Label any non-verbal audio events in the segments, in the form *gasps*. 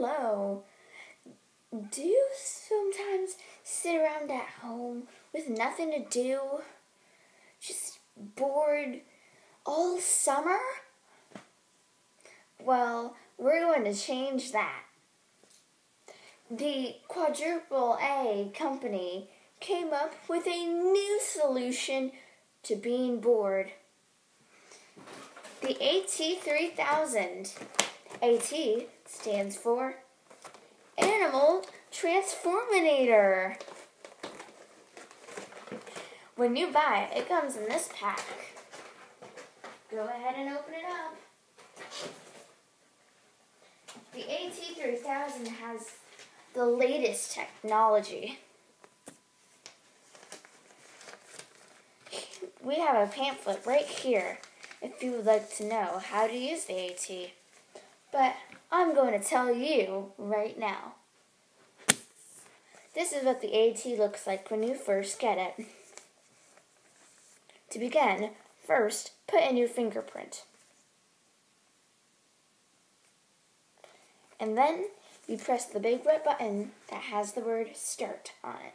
hello. Do you sometimes sit around at home with nothing to do? Just bored all summer? Well, we're going to change that. The Quadruple A company came up with a new solution to being bored. The AT3000. AT stands for Animal Transforminator. When you buy it, it comes in this pack. Go ahead and open it up. The AT3000 has the latest technology. We have a pamphlet right here if you would like to know how to use the AT. But I'm going to tell you right now. This is what the AT looks like when you first get it. To begin, first put in your fingerprint. And then you press the big red button that has the word start on it.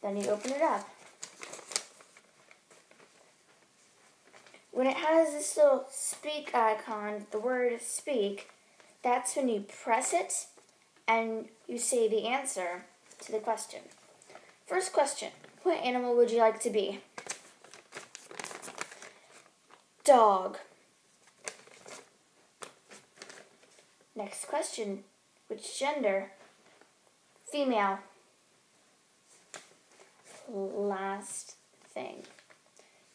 Then you open it up. When it has this little speak icon, the word speak, that's when you press it and you say the answer to the question. First question What animal would you like to be? Dog. Next question Which gender? Female. Last thing.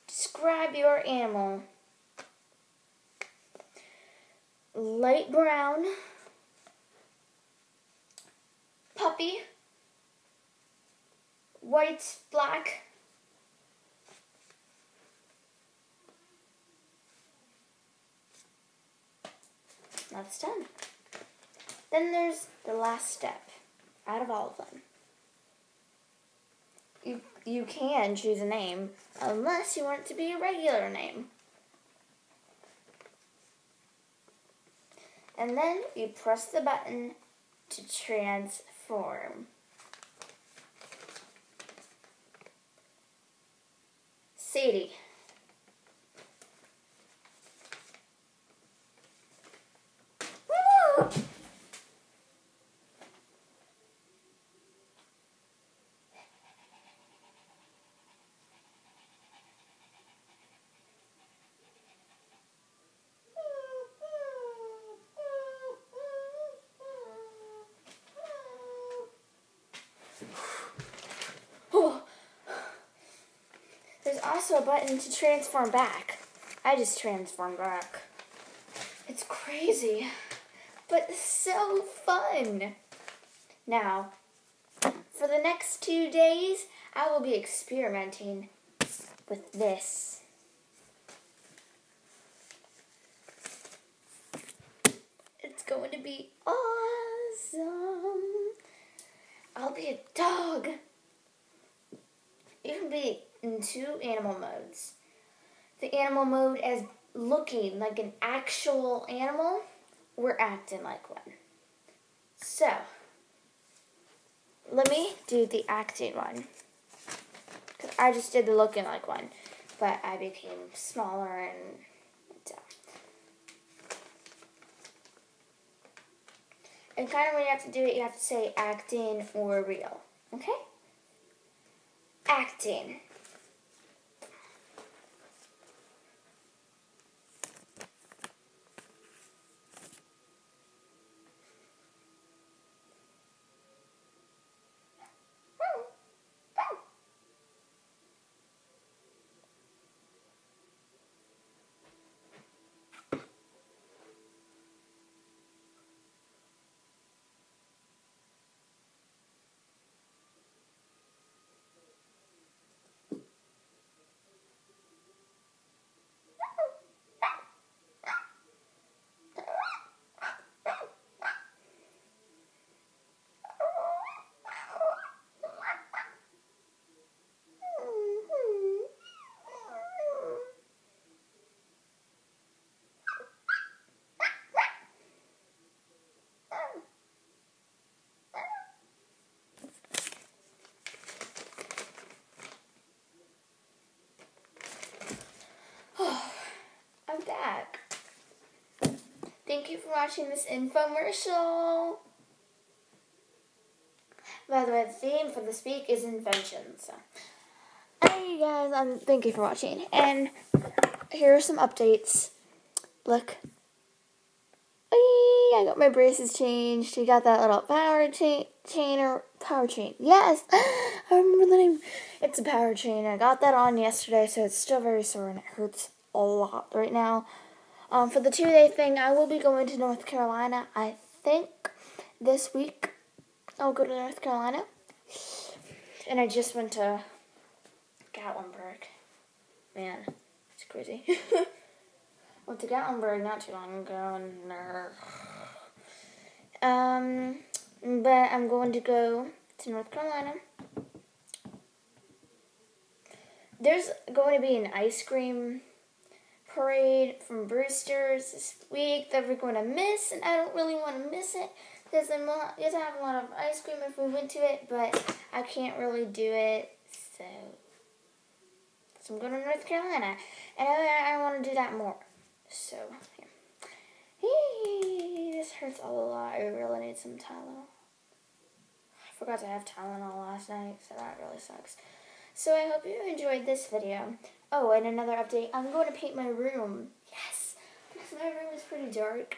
Describe your animal. Light brown, puppy, white, black, That's done. Then there's the last step out of all of them you you can choose a name unless you want it to be a regular name. And then you press the button to transform. Sadie. Woo! Oh. There's also a button to transform back. I just transformed back. It's crazy, but so fun. Now, for the next two days, I will be experimenting with this. It's going to be awesome. I'll be a dog. You can be in two animal modes. The animal mode as looking like an actual animal we're acting like one. So, let me do the acting one. Cause I just did the looking like one, but I became smaller and. And kind of when you have to do it, you have to say acting or real. Okay? Acting. Thank you for watching this infomercial. By the way, the theme for this week is inventions. Hey guys, um, thank you for watching. And here are some updates. Look. I got my braces changed. We got that little power chain, chain or power chain. Yes, *gasps* I remember the name. It's a power chain. I got that on yesterday, so it's still very sore and it hurts a lot right now. Um, for the two day thing, I will be going to North Carolina. I think this week I'll go to North Carolina. And I just went to Gatlinburg. Man, it's crazy. *laughs* went to Gatlinburg not too long ago, and uh, *sighs* um, but I'm going to go to North Carolina. There's going to be an ice cream parade from Brewster's this week that we're going to miss, and I don't really want to miss it because I'm not, to have a lot of ice cream if we went to it, but I can't really do it, so, so I'm going to North Carolina, and I, I want to do that more, so, yeah. Hey, this hurts a lot, I really need some Tylenol. I forgot to have Tylenol last night, so that really sucks. So I hope you enjoyed this video. Oh, and another update, I'm going to paint my room. Yes, because my room is pretty dark.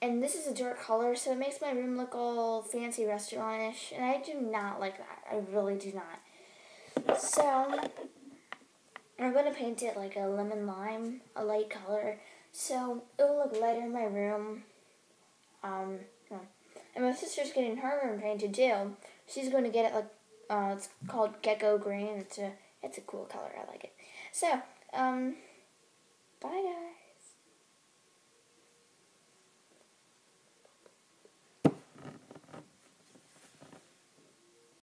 And this is a dark color, so it makes my room look all fancy restaurantish. And I do not like that. I really do not. So, I'm going to paint it like a lemon lime, a light color. So, it will look lighter in my room. Um, and my sister's getting her room painted too. She's going to get it like, uh, it's called Gecko Green. It's a, it's a cool color. I like it. So, um, bye guys.